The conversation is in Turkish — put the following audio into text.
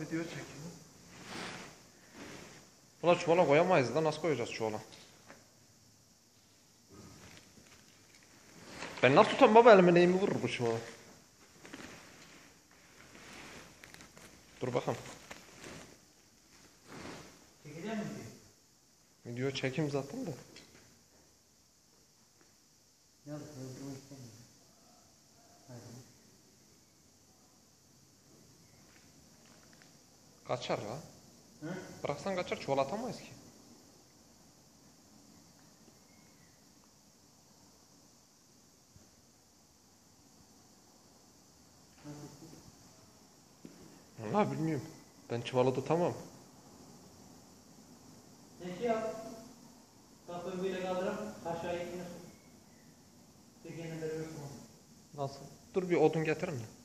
Video çekeyim. Buna çuvala koyamayız da nasıl koyacağız çuvala? Ben nasıl tutam baba elime neyimi vurur bu çuvala? Dur bakalım. Çekecek misin? Video çekim zaten de. Yok, öldürmek istemiyorum. Kaçar la. Hı? Bıraksan kaçar çuvala atamayız ki. Allah bilmiyorum. Ben çuvalı tutamam. Ne şey yap? Kafayı böyle kaldırıp aşağıya iniyorsun. Tekerini veriyorsun. Nasıl? Dur bir odun getirin de.